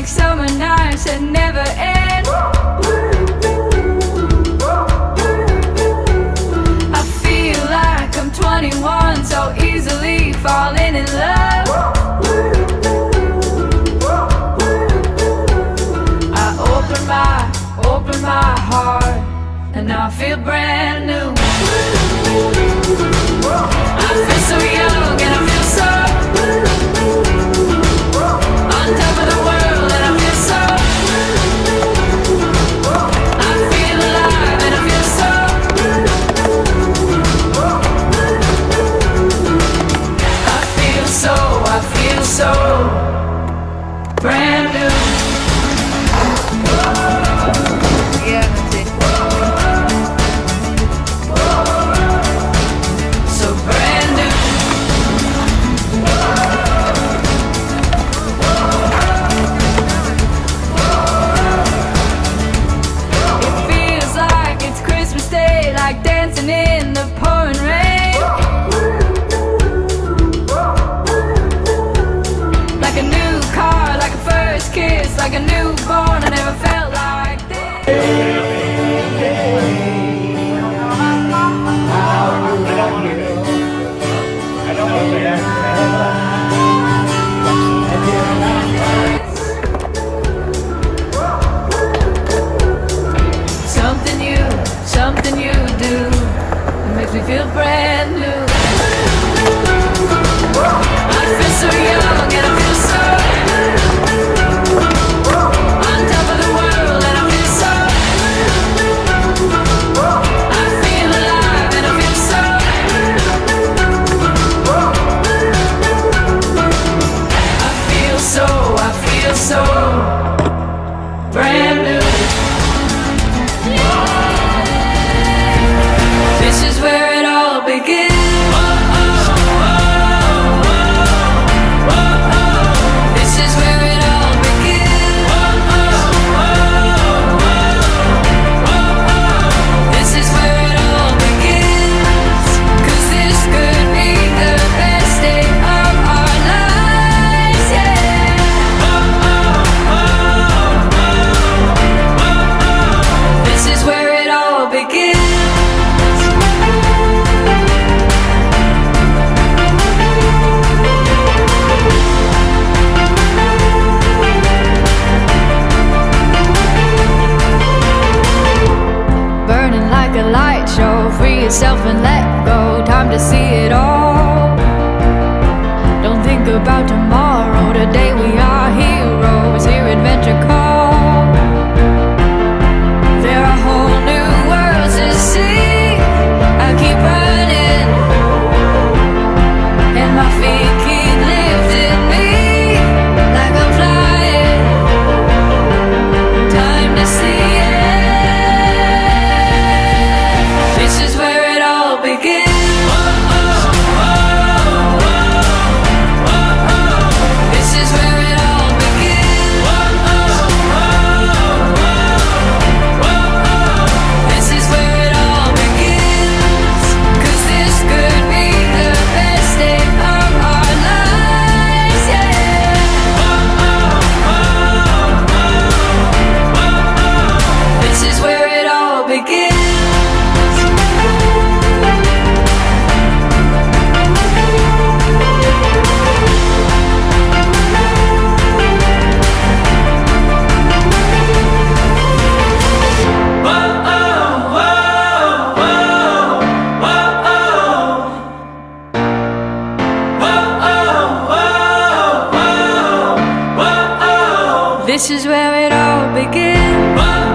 like summer nights that never end. I feel like I'm 21, so easily falling in love. I open my, open my heart, and I feel brand new. I feel so young and I feel so dancing in the pouring rain. Like a new car, like a first kiss, like a newborn, I never felt like this. do. It makes me feel brand new. This is where it all begins.